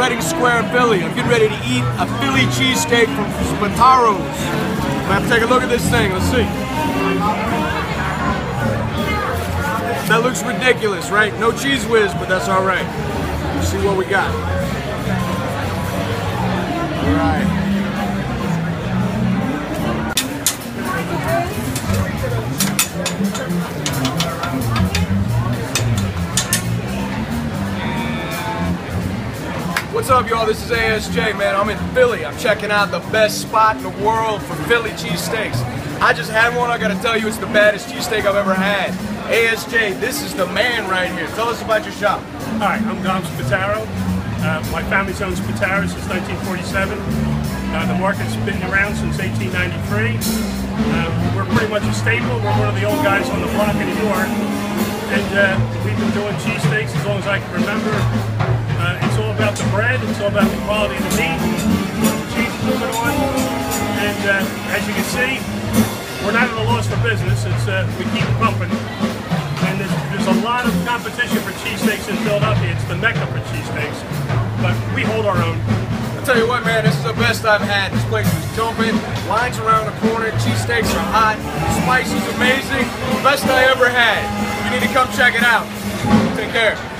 Reading Square in Philly. I'm getting ready to eat a Philly cheesesteak from Spataro's. I'm gonna have to take a look at this thing. Let's see. That looks ridiculous, right? No Cheez Whiz, but that's all right. Let's see what we got. What's up, y'all? This is ASJ, man. I'm in Philly. I'm checking out the best spot in the world for Philly cheesesteaks. I just had one. I gotta tell you, it's the baddest cheesesteak I've ever had. ASJ, this is the man right here. Tell us about your shop. Hi, I'm Dom Spataro. Uh, my family's owned Spataro since 1947. Uh, the market's been around since 1893. Uh, we're pretty much a staple. We're one of the old guys on the block in New York. And uh, we've been doing cheesesteaks as long as I can remember. Quality of the meat. Moving on. And uh, as you can see, we're not at a loss for business. It's uh, we keep pumping. And there's, there's a lot of competition for cheesesteaks in Philadelphia. It's the mecca for cheesesteaks. But we hold our own. I tell you what, man, this is the best I've had. This place is jumping. Lines around the corner. Cheesesteaks are hot. Spice is amazing. Best I ever had. You need to come check it out. Take care.